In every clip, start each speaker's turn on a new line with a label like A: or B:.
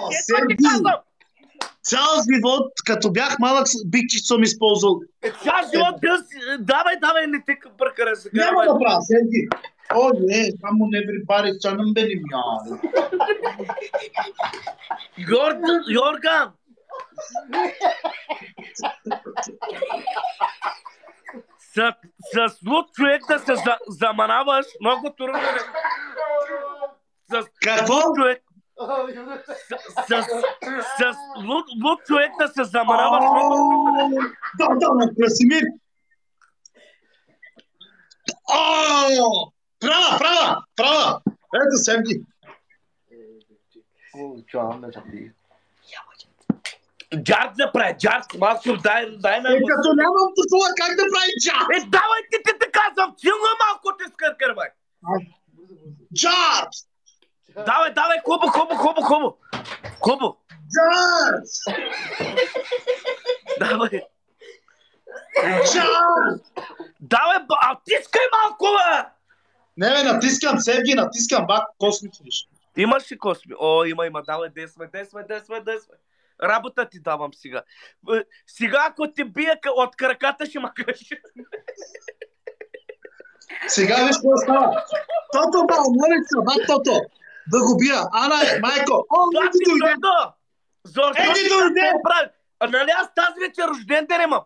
A: Ето ти
B: Серги, цял живот, като бях малък, бикчи съм използвал.
A: Е, Цял живот бил си... Давай, давай, не те бъркаре сега.
B: Няма да правя, Серги. О, не, само everybody чанам бели мяр.
A: Йорган, Йорган, с, с луд човек да се за, заманаваш, много трудно е. С
B: Какво?
A: човек, с, с, луд, луд човек да се е.
B: Да, да, на Красимир. Права, права, права. Ето, Серги.
A: Джард да прави, джард, малко дай, дай на...
B: Е, като нямам тусула, как да прави джар?
A: Е, давай ти, ти, ти казвам, силно малко те скъркар, бе.
B: Джар!
A: Давай, давай, хубаво, хубаво, хубаво, хубаво. Хубаво.
B: Джар!
A: Давай.
B: Джар!
A: Давай, а тискай малко, бе!
B: Не, бе, натискам, Серги, натискам, бак, космич виж.
A: Имаш ли косми? О, има, има. Давай, десвай, десвай, десвай, десвай. Работа ти давам сега. Е, Сега, ако те бия от краката, ще макаш.
B: Сега виж какво става. Тото, ба, морица, бак, Тото. Да го бия. Ана, е, майко. О,
A: ти
B: ти дойде.
A: Защо
B: Еди
A: ще
B: дойде.
A: прави? А нали аз тази вечер рожден ден имам?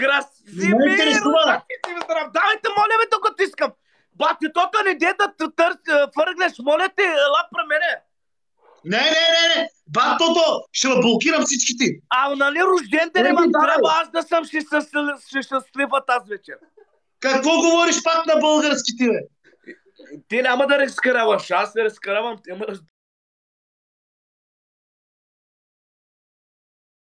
B: Ме
A: ти здрав. Давайте, моля ви, докато искам. Бати, тото не де да е, фъргнеш, моля те, ела при мене.
B: Не, не, не, не. Бак, Тото, ще ме блокирам всички ти.
A: А нали рожден ден имам, трябва аз да съм ще щастлив- ще щастлива тази вечер.
B: Какво говориш пак на български ти, бе?
A: Ти няма да разкараваш, аз се разкаравам. Ти ама